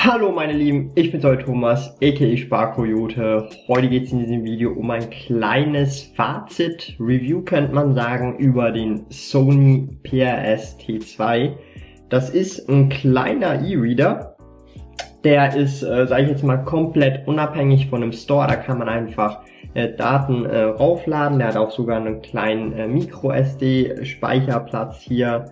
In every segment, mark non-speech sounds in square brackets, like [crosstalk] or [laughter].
Hallo meine Lieben, ich bin's euer Thomas, aka Sparkoyote. Heute geht's in diesem Video um ein kleines Fazit, Review könnte man sagen, über den Sony PRS T2. Das ist ein kleiner E-Reader, der ist, äh, sage ich jetzt mal, komplett unabhängig von dem Store. Da kann man einfach äh, Daten äh, raufladen. Der hat auch sogar einen kleinen äh, Micro SD Speicherplatz hier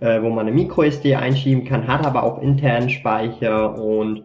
äh, wo man eine MicroSD einschieben kann, hat aber auch internen Speicher und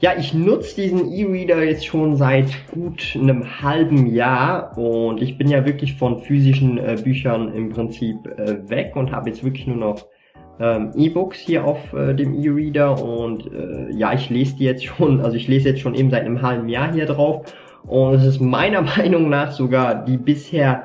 ja, ich nutze diesen E-Reader jetzt schon seit gut einem halben Jahr und ich bin ja wirklich von physischen äh, Büchern im Prinzip äh, weg und habe jetzt wirklich nur noch ähm, E-Books hier auf äh, dem E-Reader und äh, ja, ich lese die jetzt schon, also ich lese jetzt schon eben seit einem halben Jahr hier drauf und es ist meiner [laughs] Meinung nach sogar die bisher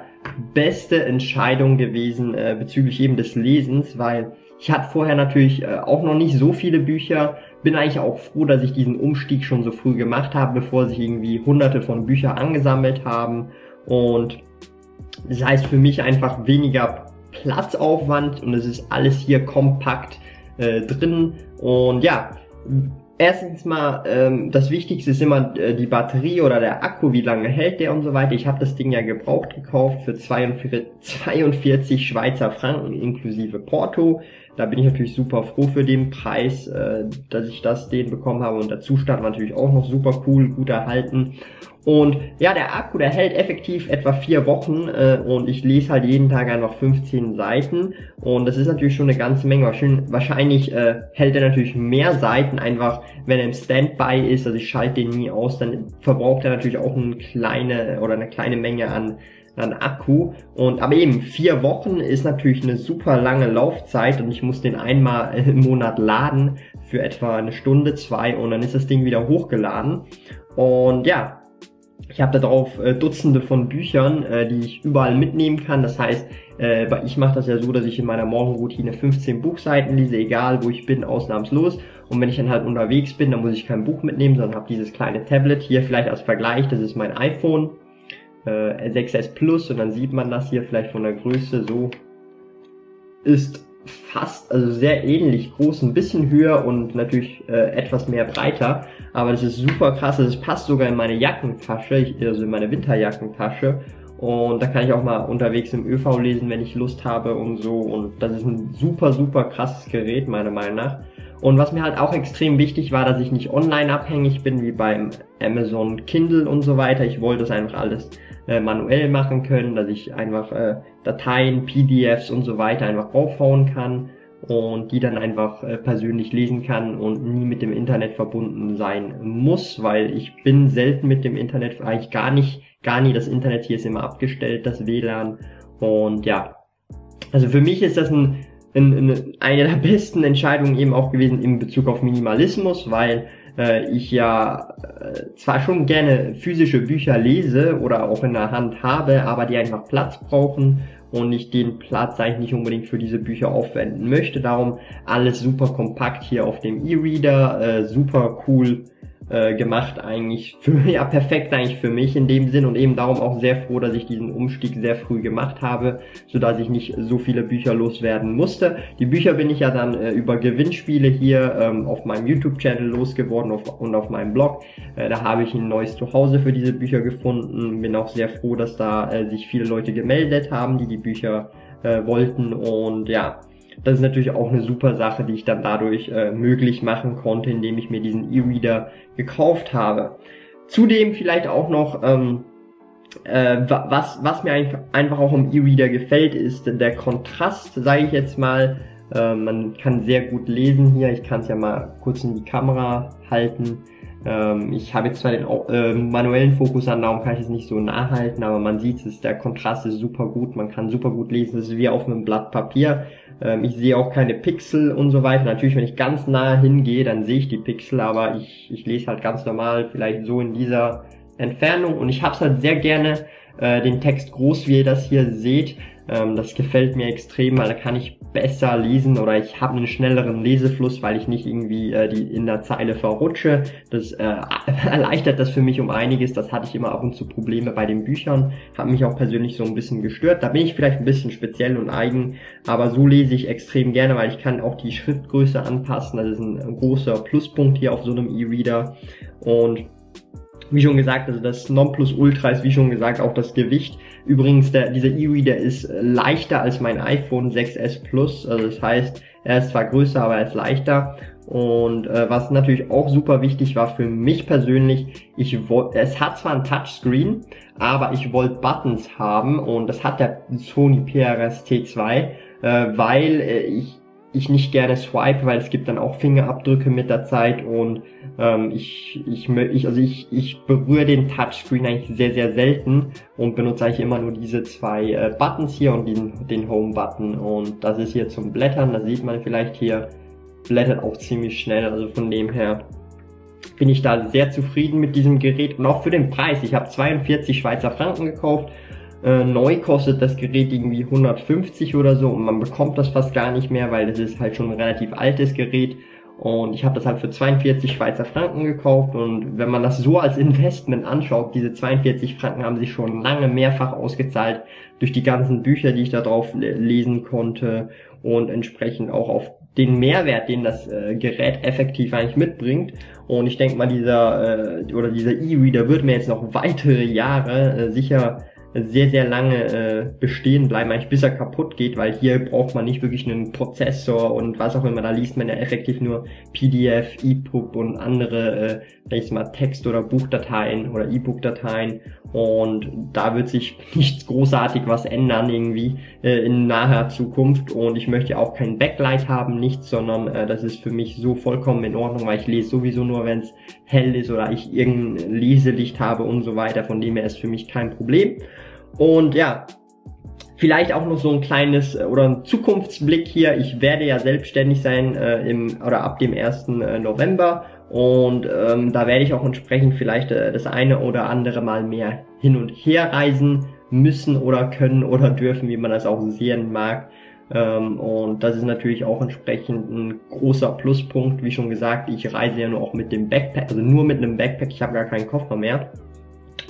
beste Entscheidung gewesen äh, bezüglich eben des Lesens, weil ich hatte vorher natürlich äh, auch noch nicht so viele Bücher, bin eigentlich auch froh, dass ich diesen Umstieg schon so früh gemacht habe, bevor sich irgendwie hunderte von Büchern angesammelt haben. Und das heißt für mich einfach weniger Platzaufwand und es ist alles hier kompakt äh, drin. Und ja, erstens mal, ähm, das Wichtigste ist immer äh, die Batterie oder der Akku, wie lange hält der und so weiter. Ich habe das Ding ja gebraucht gekauft für 42, 42 Schweizer Franken inklusive Porto. Da bin ich natürlich super froh für den Preis, äh, dass ich das den bekommen habe und der Zustand natürlich auch noch super cool, gut erhalten. Und ja, der Akku, der hält effektiv etwa vier Wochen äh, und ich lese halt jeden Tag einfach 15 Seiten und das ist natürlich schon eine ganze Menge. Wahrscheinlich äh, hält er natürlich mehr Seiten, einfach wenn er im Standby ist, also ich schalte den nie aus, dann verbraucht er natürlich auch eine kleine oder eine kleine Menge an an Akku. Und aber eben vier Wochen ist natürlich eine super lange Laufzeit und ich muss den einmal im Monat laden für etwa eine Stunde, zwei und dann ist das Ding wieder hochgeladen. Und ja, ich habe darauf äh, Dutzende von Büchern, äh, die ich überall mitnehmen kann. Das heißt, äh, ich mache das ja so, dass ich in meiner Morgenroutine 15 Buchseiten lese, egal wo ich bin, ausnahmslos. Und wenn ich dann halt unterwegs bin, dann muss ich kein Buch mitnehmen, sondern habe dieses kleine Tablet hier vielleicht als Vergleich. Das ist mein iPhone äh, 6s Plus und dann sieht man das hier vielleicht von der Größe so. Ist fast, also sehr ähnlich groß, ein bisschen höher und natürlich äh, etwas mehr breiter. Aber das ist super krass, das passt sogar in meine Jackentasche, also in meine Winterjackentasche. Und da kann ich auch mal unterwegs im ÖV lesen, wenn ich Lust habe und so. Und das ist ein super, super krasses Gerät, meiner Meinung nach. Und was mir halt auch extrem wichtig war, dass ich nicht online abhängig bin, wie beim Amazon Kindle und so weiter. Ich wollte das einfach alles äh, manuell machen können, dass ich einfach äh, Dateien, PDFs und so weiter einfach aufhauen kann und die dann einfach äh, persönlich lesen kann und nie mit dem Internet verbunden sein muss, weil ich bin selten mit dem Internet, eigentlich gar nicht, gar nie. Das Internet hier ist immer abgestellt, das WLAN und ja. Also für mich ist das ein in, in, eine der besten Entscheidungen eben auch gewesen in Bezug auf Minimalismus, weil äh, ich ja äh, zwar schon gerne physische Bücher lese oder auch in der Hand habe, aber die einfach Platz brauchen und ich den Platz eigentlich nicht unbedingt für diese Bücher aufwenden möchte. Darum alles super kompakt hier auf dem E-Reader, äh, super cool äh, gemacht eigentlich für [laughs] ja perfekt eigentlich für mich in dem Sinn und eben darum auch sehr froh, dass ich diesen Umstieg sehr früh gemacht habe, so dass ich nicht so viele Bücher loswerden musste. Die Bücher bin ich ja dann äh, über Gewinnspiele hier ähm, auf meinem YouTube-Channel losgeworden auf, und auf meinem Blog. Äh, da habe ich ein neues Zuhause für diese Bücher gefunden. Bin auch sehr froh, dass da äh, sich viele Leute gemeldet haben, die die Bücher äh, wollten und ja, das ist natürlich auch eine super Sache, die ich dann dadurch äh, möglich machen konnte, indem ich mir diesen E-Reader gekauft habe. Zudem vielleicht auch noch, ähm, äh, was, was mir einfach auch im E-Reader gefällt, ist der Kontrast, sage ich jetzt mal. Äh, man kann sehr gut lesen hier. Ich kann es ja mal kurz in die Kamera halten. Ähm, ich habe jetzt zwar den äh, manuellen Fokus an, darum kann ich es nicht so nah halten, aber man sieht es, der Kontrast ist super gut, man kann super gut lesen, es ist wie auf einem Blatt Papier. Ähm, ich sehe auch keine Pixel und so weiter. Natürlich, wenn ich ganz nah hingehe, dann sehe ich die Pixel, aber ich, ich lese halt ganz normal, vielleicht so in dieser Entfernung und ich habe es halt sehr gerne, äh, den Text groß, wie ihr das hier seht, Ähm, das gefällt mir extrem, weil da kann ich besser lesen oder ich habe einen schnelleren Lesefluss, weil ich nicht irgendwie äh, die in der Zeile verrutsche. Das äh, [laughs] erleichtert das für mich um einiges. Das hatte ich immer ab und zu Probleme bei den Büchern, hat mich auch persönlich so ein bisschen gestört. Da bin ich vielleicht ein bisschen speziell und eigen, aber so lese ich extrem gerne, weil ich kann auch die Schriftgröße anpassen. Das ist ein großer Pluspunkt hier auf so einem E-Reader und wie schon gesagt, also das Nonplusultra ist wie schon gesagt auch das Gewicht. Übrigens, der, dieser E-Reader ist leichter als mein iPhone 6s Plus. Also das heißt, er ist zwar größer, aber er ist leichter. Und äh, was natürlich auch super wichtig war für mich persönlich, ich wollte, es hat zwar ein Touchscreen, aber ich wollte Buttons haben und das hat der Sony PRS T2, äh, weil äh, ich ich nicht gerne swipe, weil es gibt dann auch Fingerabdrücke mit der Zeit und ähm, ich, ich, ich, also ich, ich berühre den Touchscreen eigentlich sehr, sehr selten und benutze eigentlich immer nur diese zwei äh, Buttons hier und den, den Home-Button und das ist hier zum Blättern, das sieht man vielleicht hier, blättert auch ziemlich schnell, also von dem her bin ich da sehr zufrieden mit diesem Gerät und auch für den Preis. Ich habe 42 Schweizer Franken gekauft äh, neu kostet das Gerät irgendwie 150 oder so und man bekommt das fast gar nicht mehr, weil das ist halt schon ein relativ altes Gerät. Und ich habe das halt für 42 Schweizer Franken gekauft und wenn man das so als Investment anschaut, diese 42 Franken haben sich schon lange mehrfach ausgezahlt durch die ganzen Bücher, die ich da drauf lesen konnte und entsprechend auch auf den Mehrwert, den das äh, Gerät effektiv eigentlich mitbringt. Und ich denke mal, dieser äh, oder dieser E-Reader wird mir jetzt noch weitere Jahre äh, sicher sehr, sehr lange äh, bestehen bleiben, eigentlich bis er kaputt geht, weil hier braucht man nicht wirklich einen Prozessor und was auch immer, da liest man ja effektiv nur PDF, EPUB und andere, äh, ich mal, Text- oder Buchdateien oder E-Book-Dateien und da wird sich [laughs] nichts großartig was ändern irgendwie äh, in naher Zukunft und ich möchte auch kein Backlight haben, nichts, sondern äh, das ist für mich so vollkommen in Ordnung, weil ich lese sowieso nur, wenn es hell ist oder ich irgendein Leselicht habe und so weiter, von dem her ist für mich kein Problem. Und ja, Vielleicht auch noch so ein kleines äh, oder ein Zukunftsblick hier. Ich werde ja selbstständig sein äh, im oder ab dem 1. Äh, November und ähm, da werde ich auch entsprechend vielleicht äh, das eine oder andere Mal mehr hin und her reisen müssen oder können oder dürfen, wie man das auch sehen mag. Ähm, und das ist natürlich auch entsprechend ein großer Pluspunkt. Wie schon gesagt, ich reise ja nur auch mit dem Backpack, also nur mit einem Backpack, ich habe gar keinen Koffer mehr.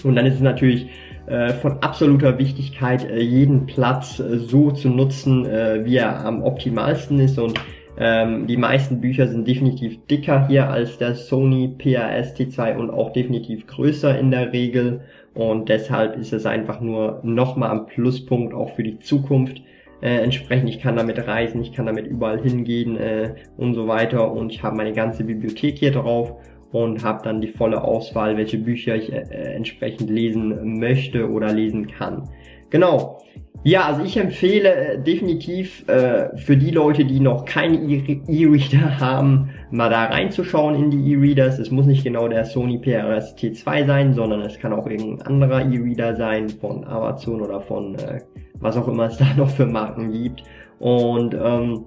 Und dann ist es natürlich äh, von absoluter Wichtigkeit, äh, jeden Platz äh, so zu nutzen, wie er am optimalsten ist und ähm, die meisten Bücher sind definitiv dicker hier als der Sony PAS T2 und auch definitiv größer in der Regel und deshalb ist es einfach nur nochmal ein Pluspunkt auch für die Zukunft. Äh, entsprechend, ich kann damit reisen, ich kann damit überall hingehen äh, und so weiter und ich habe meine ganze Bibliothek hier drauf und habe dann die volle Auswahl, welche Bücher ich äh, äh, entsprechend lesen möchte oder lesen kann. Genau. Ja, also ich empfehle äh, definitiv äh, für die Leute, die noch keine E-Reader [laughs] haben, mal da reinzuschauen in die E-Readers. Es muss nicht genau der Sony PRS T2 sein, sondern es kann auch irgendein anderer E-Reader sein von Amazon oder von äh, was auch immer es [laughs] da noch für Marken gibt. Und ähm,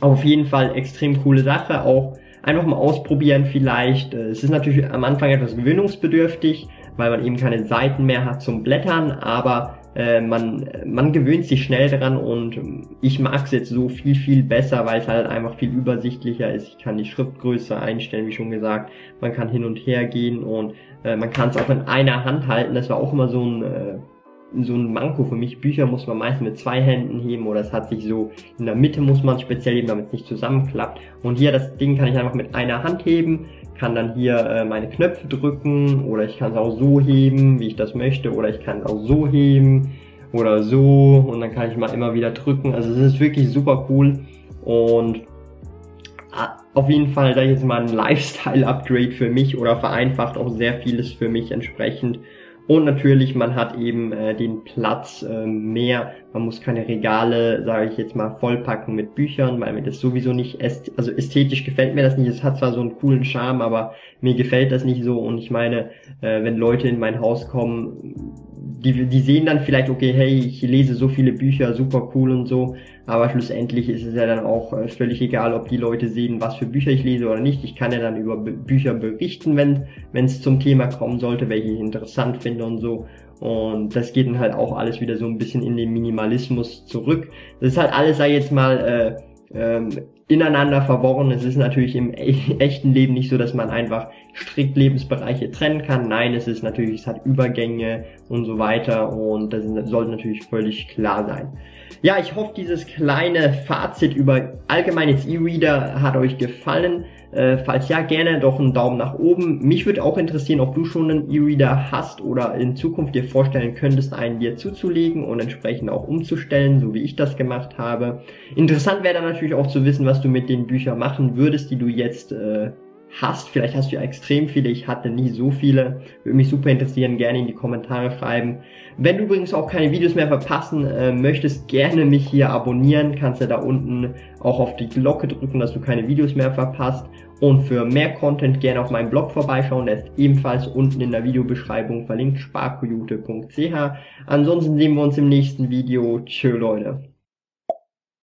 auf jeden Fall extrem coole Sache. Auch einfach mal ausprobieren vielleicht. Äh, es ist natürlich am Anfang etwas gewöhnungsbedürftig, weil man eben keine Seiten mehr hat zum Blättern, aber äh, man, man gewöhnt sich schnell dran und ich mag es jetzt so viel, viel besser, weil es halt einfach viel übersichtlicher ist. Ich kann die Schriftgröße einstellen, wie schon gesagt. Man kann hin und her gehen und äh, man kann es auch in einer Hand halten. Das war auch immer so ein äh, so ein Manko für mich. Bücher muss man meist mit zwei Händen heben oder es hat sich so in der Mitte muss man speziell heben, damit es nicht zusammenklappt. Und hier das Ding kann ich einfach mit einer Hand heben, kann dann hier äh, meine Knöpfe drücken oder ich kann es auch so heben, wie ich das möchte oder ich kann es auch so heben oder so und dann kann ich mal immer wieder drücken. Also es ist wirklich super cool und ah, auf jeden Fall, da jetzt mal ein Lifestyle-Upgrade für mich oder vereinfacht auch sehr vieles für mich entsprechend. Und natürlich, man hat eben äh, den Platz äh, mehr. Man muss keine Regale, sage ich jetzt mal, vollpacken mit Büchern, weil mir das sowieso nicht, äst also ästhetisch gefällt mir das nicht. Es hat zwar so einen coolen Charme, aber mir gefällt das nicht so. Und ich meine, äh, wenn Leute in mein Haus kommen, die, die sehen dann vielleicht, okay, hey, ich lese so viele Bücher, super cool und so, aber schlussendlich ist es ja dann auch äh, völlig egal, ob die Leute sehen, was für Bücher ich lese oder nicht. Ich kann ja dann über Bücher berichten, wenn wenn es zum Thema kommen sollte, welche ich interessant finde und so. Und das geht dann halt auch alles wieder so ein bisschen in den Minimalismus zurück. Das ist halt alles, sei jetzt mal, äh, ähm, ineinander verworren. Es ist natürlich im e echten Leben nicht so, dass man einfach strikt Lebensbereiche trennen kann. Nein, es ist natürlich, es hat Übergänge und so weiter und das sollte natürlich völlig klar sein. Ja, ich hoffe, dieses kleine Fazit über allgemeines E-Reader hat euch gefallen. Äh, falls ja, gerne doch einen Daumen nach oben. Mich würde auch interessieren, ob du schon einen E-Reader hast oder in Zukunft dir vorstellen könntest, einen dir zuzulegen und entsprechend auch umzustellen, so wie ich das gemacht habe. Interessant wäre dann natürlich auch zu wissen, was du mit den Büchern machen würdest, die du jetzt äh, hast. Vielleicht hast du ja extrem viele, ich hatte nie so viele. Würde mich super interessieren, gerne in die Kommentare schreiben. Wenn du übrigens auch keine Videos mehr verpassen äh, möchtest, gerne mich hier abonnieren. Kannst du da unten auch auf die Glocke drücken, dass du keine Videos mehr verpasst. Und für mehr Content gerne auf meinem Blog vorbeischauen. Der ist ebenfalls unten in der Videobeschreibung verlinkt, sparkoyote.ch. Ansonsten sehen wir uns im nächsten Video. Tschö Leute.